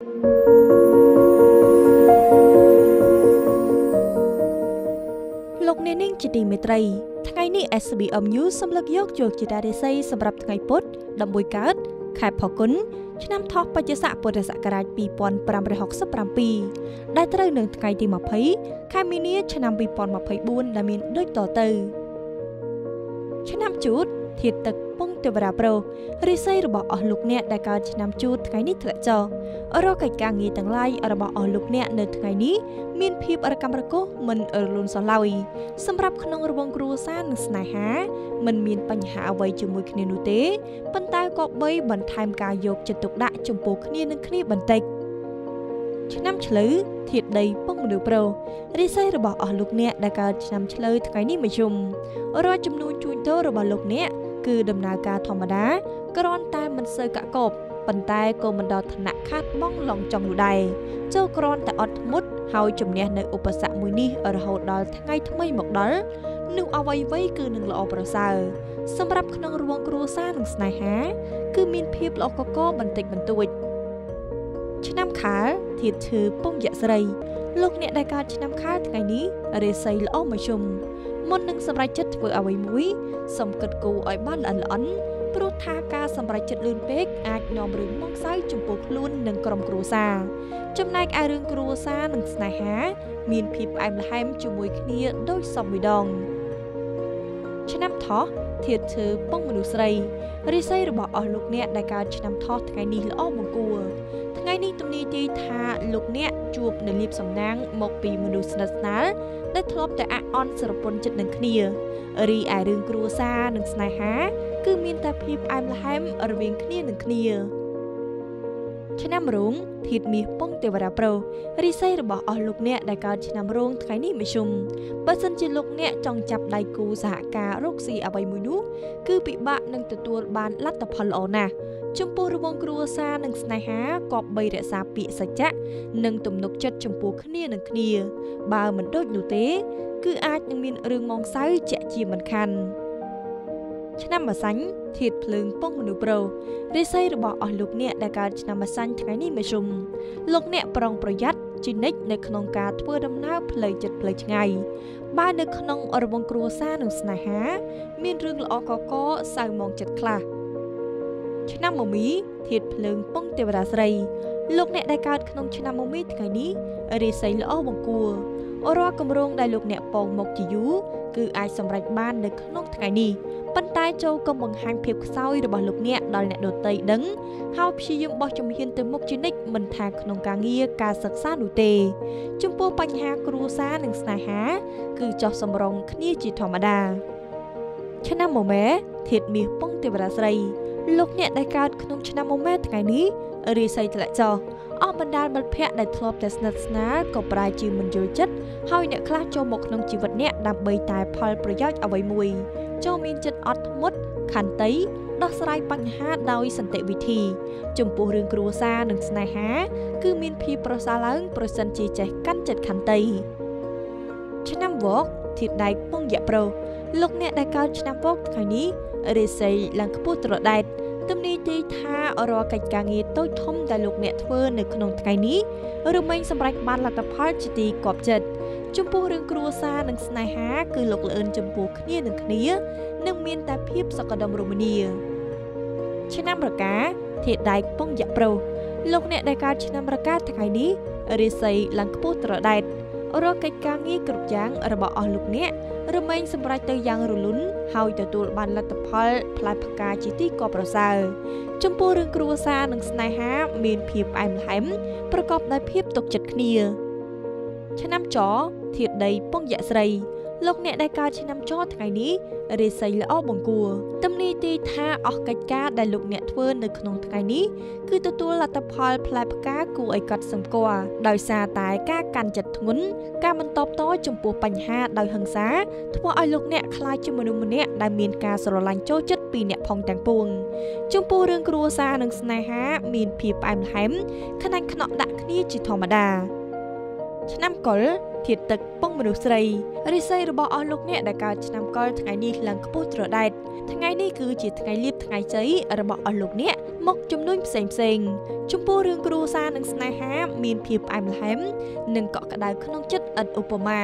លោកអ្នកនាងជាទីមេត្រីថ្ងៃនេះ SBM News សម្លឹកយកយកជាតារិស័យសម្រាប់ថ្ងៃពុធ11កើតខែផល្គុនឆ្នាំថោះបច្ចស័កពុរសករាជ2567ដែលត្រូវនឹងថ្ងៃទី20ខែមីនា ឆ្នាំ2024ដែលមានដូចតទៅ ឆ្នាំជូតធាតទឹកពង ទេវរាប្រុសរិស័យរបស់អស់លោកអ្នកដែលកើតឆ្នាំជូតថ្ងៃនេះធ្លាក់ចុះរកកិច្ចការងារទាំងឡាយរបស់អស់លោកអ្នកនៅថ្ងៃនេះមានភាពរកម្មរកុសមិនរលូនសោះឡើយសម្រាប់ក្នុងរបងគ្រួសារនិងស្នេហាមិនមានបញ្ហាអ្វីជាមួយគ្នានោះទេប៉ុន្តែក៏បីបន្ថែមការយកចិត្តទុកដាក់ចំពោះគ្នានឹងគ្នាបន្តិចឆ្នាំឆ្លូវធាតដីពងមនុស្សប្រុសរិស័យរបស់អស់លោកអ្នកដែលកើតឆ្នាំឆ្លូវថ្ងៃនេះមជ្ឈុំរាល់ចំនួនជួញដូររបស់លោកអ្នក គឺដំណើរការធម្មតាគ្រាន់តែមិនសូវកាក់កបប៉ុន្តែក៏មិនដល់ថ្នាក់ខាត់បងឡងចង់នោះដែរចូលគ្រាន់តែអត់ធ្មត់ហើយជំនះនៅឧបសគ្គមួយនេះរហូតដល់ថ្ងៃថ្មីមកដល់នោះអ្វីៗគឺនឹងល្អប្រសើរសម្រាប់ក្នុងរងគ្រួសារនិងស្នេហា គឺមានភាពល្អកកបន្តិចបន្តួចឆ្នាំខាលធាតឈើពងយៈស្រីលោកអ្នកដែលកើតឆ្នាំខាលថ្ងៃនេះរាសីល្អមជ្ឈុំមុ ននឹងសម្រេចចិត្តធ្វើអ្វីមួយសូមគិតគូរឲ្យបានល្អិតល្អន់ព្រោះថាការសម្រេចចិត្តលឿនពេកអាចនាំរឿងមកសៅចំពោះខ្លួននិងក្រុមគ្រួសារចំណែកឯរឿងគ្រួសារនិងស្នេហា មានភាពផ្អែមល្ហែមជាមួយគ្នាដូចសមមួយដងឆ្នាំថោះ ធាតឈើពងមនុស្សស្រីរិស័យរបស់អស់លោកអ្នកដែលកើតឆ្នាំថោះថ្ងៃនេះល្អមកគួរថ្ងៃនេះទំនីទាយថាលោកអ្នកជួបនៅលៀបសំណាងមកពីមនុស្សស្និទ្ធស្នាលដែលធ្លាប់តែអអន់ស្រពន់ចិត្តនឹងគ្នារីឯរឿងគ្រួសារនិងស្នេហា គឺមានតែភាពផ្អែមល្ហែមរវាងគ្នានឹងគ្នា ឆ្នាំរោងធាតមាសពងទេវរាប្រុសរិស័យរបស់អស់លោកអ្នកដែលកើតឆ្នាំរោងថ្ងៃនេះមជ្ឈុំបើសិនជាលោកអ្នកចង់ចាប់ដៃគូសហការរកស៊ីអ្វីមួយនោះគឺពិបាកនឹងទទួលបានលទ្ធផលល្អណាស់ចំពោះរវងគ្រួសារនិងស្នេហាក៏បីរក្សាពាក្យសច្ចៈនិងទំនុកចិត្តចំពោះគ្នានឹងគ្នា បើមិនដូចនោះទេ គឺអាចនឹងមានរឿងមងសៅជាក់ជាមិនខាន ឆ្នាំម្សាញ់ធាតភ្លើងពងមនុស្សប្រុសរិស័យរបស់អស់លោកអ្នកដែលកើតឆ្នាំម្សាញ់ថ្ងៃនេះមជ្ឈុំលោកអ្នកប្រុងប្រយ័ត្នជានិច្ចនៅក្នុងការធ្វើដំណើរផ្លូវចិត្តផ្លូវឆ្ងាយបើនៅក្នុងរវងគ្រួសារនិងស្នេហា មានរឿងល្អកកសៅមងចិត្តខ្លះឆ្នាំមមីធាតភ្លើងពងទេវតាស្រីលោកអ្នកដែលកើតក្នុងឆ្នាំមមីថ្ងៃនេះរាសីល្អបង្គួរ រាល់គម្រោងដែលលោកអ្នកពងមកជាយូរគឺអាចសម្រេចបាននៅក្នុងថ្ងៃនេះប៉ុន្តែចូលកុំបង្ហាញភាពខ្សោយរបស់លោកអ្នកដល់អ្នកដទៃដឹងហើយព្យាយាមបោះជំហានទៅមុខជានិច្ចមិនថាក្នុងការងារការសិក្សានោះទេ ចំពោះបញ្ហាគ្រួសារនិងស្នេហា គឺចោះសម្រងគ្នាជាធម្មតាឆ្នាំមមែធាតមាសពងទេវរាស្រីលោកអ្នកដែលកើតក្នុងឆ្នាំមមែថ្ងៃនេះរាសីធ្លាក់ចុះ អស់បណ្ដាលមិត្តភ័ក្តិដែលធ្លាប់តែស្និទ្ធស្នាលក៏ប្រែជាមិនយល់ចិត្តហើយអ្នកខ្លះចូលមកក្នុងជីវិតអ្នកដើម្បីតែផលប្រយោជន៍អ្វីមួយចូលមានចិត្តអត់ធ្មត់ខន្តីដោះស្រាយបញ្ហាដោយសន្តិវិធី ចំពោះរឿងគ្រួសារនិងស្នេហា គឺមានភាពប្រសើរឡើង ប្រសិនជាចេះកាន់ចិត្តខន្តីឆ្នាំវកធាតដែកពងយៈប្រុសលោកអ្នកដែលកើតឆ្នាំវកថ្ងៃនេះរិស័យឡើងខ្ពស់ត្រដែត ទំនីទីថារាល់កិច្ចការងារតូចធំដែលលោកអ្នកធ្វើនៅក្នុងថ្ងៃនេះរមែងសម្រេចបានលទ្ធផលជាទីគាប់ចិត្តចំពោះរឿងគ្រួសារនិងស្នេហាគឺលោកលឿនចំពោះគ្នានឹងគ្នានឹងមានតែភាពសក្តិសមរមនាឆ្នាំរកាធាតដែកពងយៈប្រុសលោកអ្នកដែលកើតឆ្នាំរកាថ្ងៃនេះរិស័យឡើងខ្ពស់ត្រដែត រកកិច្ចការងារគ្រប់យ៉ាងរបស់អស់លោកអ្នករមែងសម្រេចទៅយ៉ាងរលូនហើយទទួលបានលទ្ធផលផ្លែផ្កាជាទីក៏ប្រសើរចំពោះរឿងគ្រួសារនិងស្នេហាមានភាពផ្អែមល្ហែមប្រកបដោយភាពទុកចិត្តគ្នា ឆ្នាំចធាតដីពងយៈស្រី លោកអ្នកដែលកើតឆ្នាំចថ្ងៃនេះរាសីល្អបង្គួរទំនីទីថាអស់កិច្ចការដែលលោកអ្នកធ្វើនៅក្នុងថ្ងៃនេះគឺទទួលលទ្ធផលផ្លែផ្កាគួរឲ្យកត់សម្គាល់ដោយសារតែការកាន់ចិត្តធ្ងន់ការមិនតបតចំពោះបញ្ហាដោយហិង្សាធ្វើឲ្យលោកអ្នកខ្លាចជាមនុស្សម្នាក់ដែលមានការស្រឡាញ់ចូលចិត្តពីអ្នកផងទាំងពួងចំពោះរឿងគ្រួសារនិងស្នេហាមានភាពផ្អែមល្ហែមខ្នាញ់ខ្នក់ដាក់គ្នាជាធម្មតា ឆ្នាំកុលធាតទឹកពងមនុស្សស្រីរិស័យរបស់អស់លោកអ្នកដែលកើតឆ្នាំកុលថ្ងៃនេះឡើងខ្ពស់ត្រដែតថ្ងៃថ្ងៃនេះគឺជាថ្ងៃលៀបថ្ងៃជ័យរបស់អស់លោកអ្នកមកជំនួញផ្សេងផ្សេងចំពោះរឿងគ្រួសារនិងស្នេហា មានភាពផ្អែមល្ហែមនិងកក់ក្ដៅក្នុងចិត្តឥតឧបមា